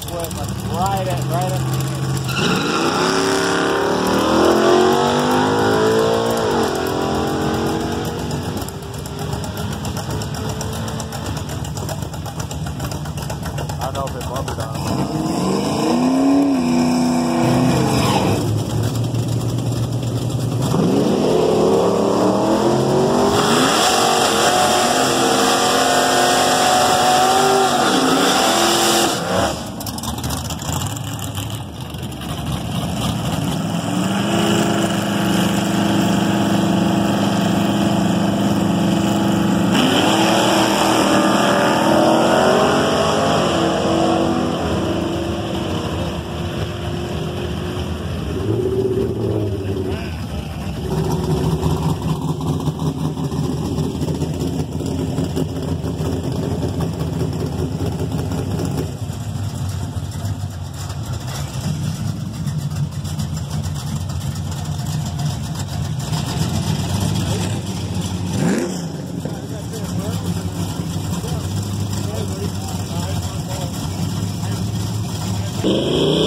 split like right at right at Yeah.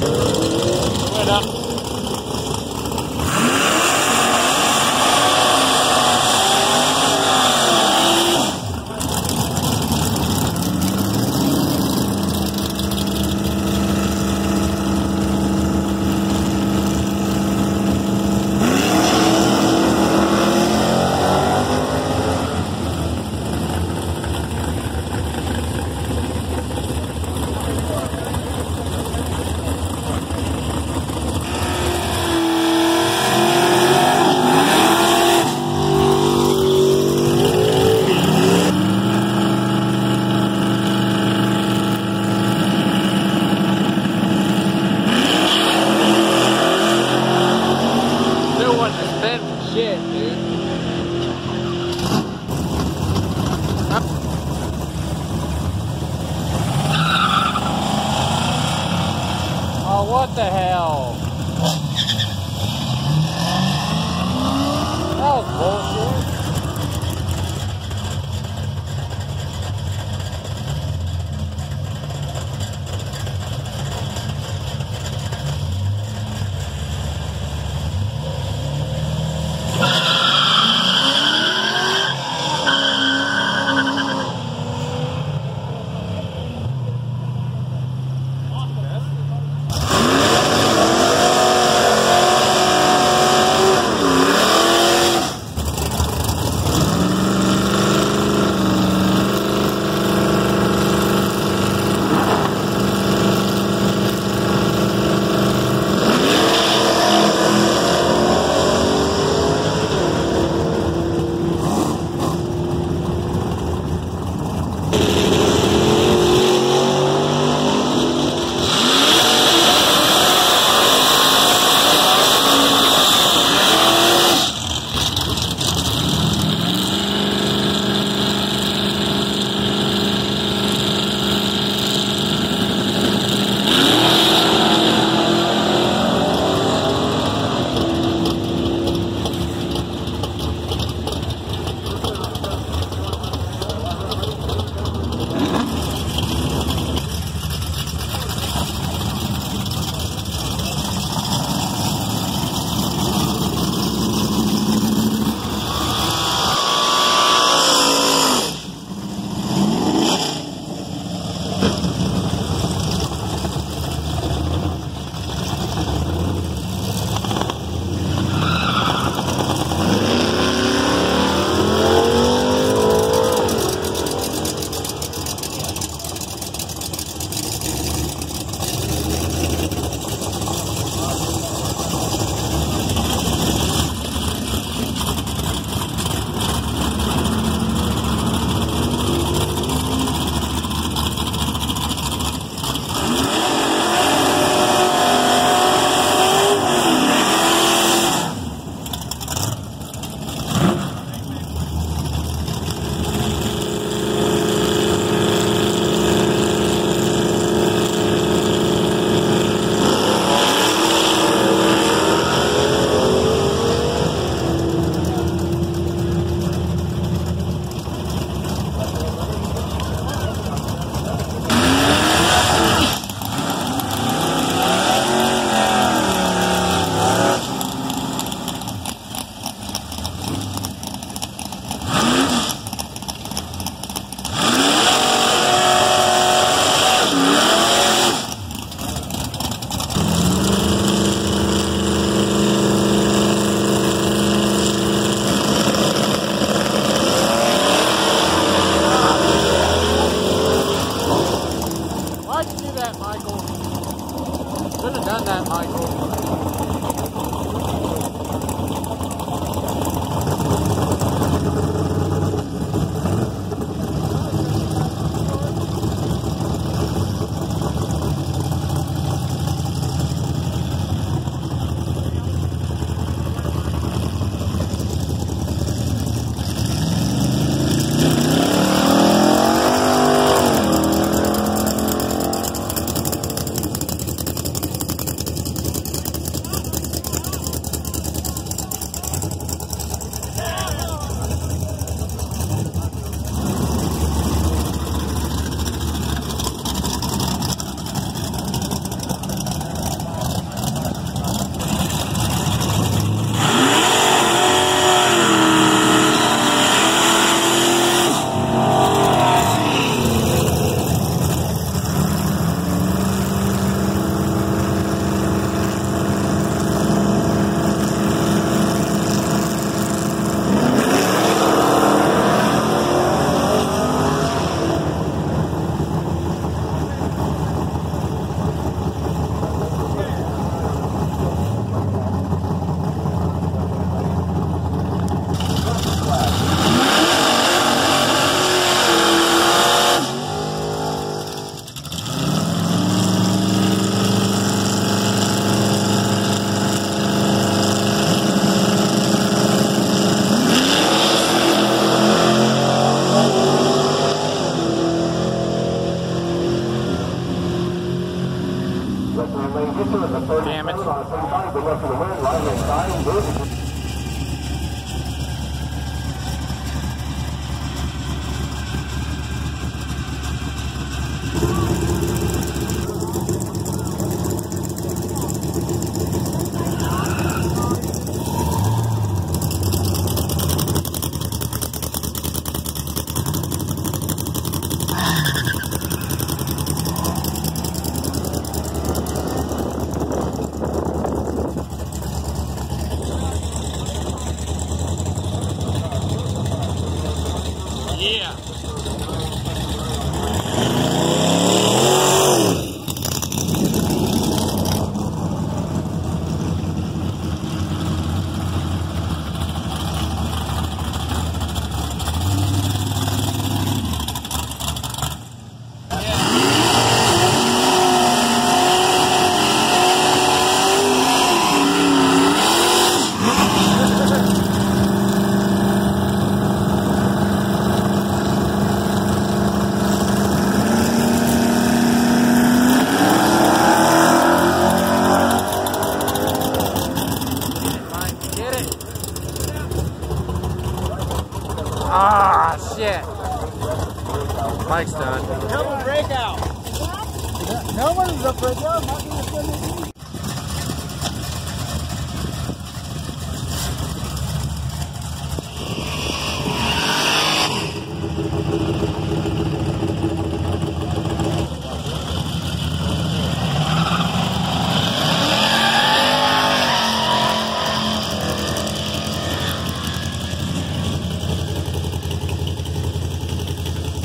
Went Breakout. No one's a breakout. Not gonna send it.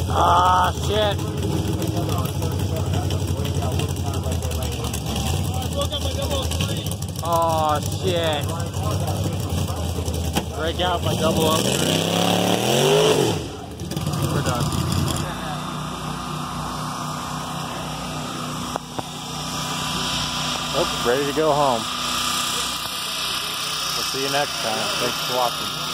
Ah, shit. Oh, shit. Break out my double three. We're done. Oh, ready to go home. We'll see you next time. Thanks for watching.